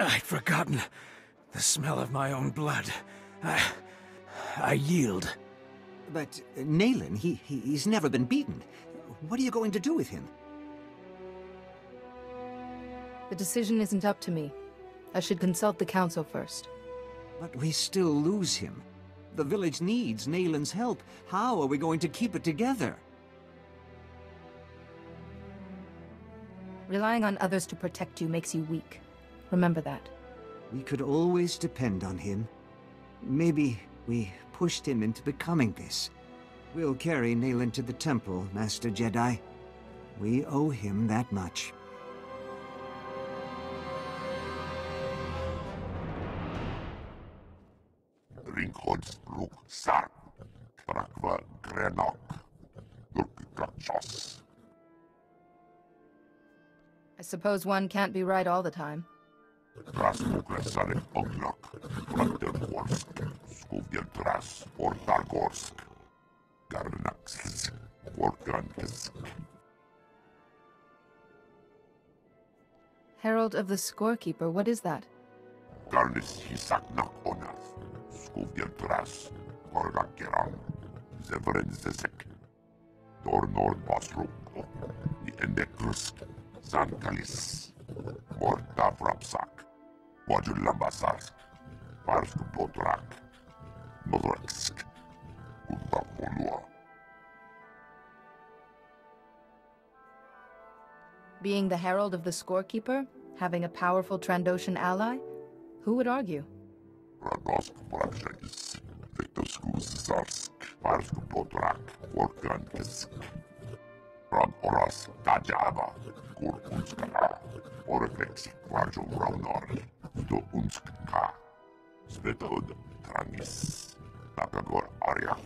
I'd forgotten the smell of my own blood. I... I yield. But uh, Nayland, he, he he's never been beaten. What are you going to do with him? The decision isn't up to me. I should consult the council first. But we still lose him. The village needs Nayland's help. How are we going to keep it together? Relying on others to protect you makes you weak. Remember that. We could always depend on him. Maybe we pushed him into becoming this. We'll carry Nayland to the temple, Master Jedi. We owe him that much. Ringhods luk sark, trakva grenok, lurkikachos. I suppose one can't be right all the time. Oglok, Brandenborsk, Skuvjen tras, Ortargorsk, Garnax, Orkankisk. Herald of the Scorekeeper, what is that? Garnis hisaknak onas, Skuvjen tras, Orgakeran, Zevren zesek, Dornor basruk, Ni Zankalis, Morta Parsk potrak, Nodraksk, Kundapolua. Being the Herald of the Scorekeeper? Having a powerful Trandoshan ally? Who would argue? Radosk Brajais, Vectoskus Zarsk, Parsk Potrak, Orkankisk. Rad Oras Tajaba, Kur Unskana, Oreflex, Varjo до Унскнга. Светло Трангис. Акагор Ариах.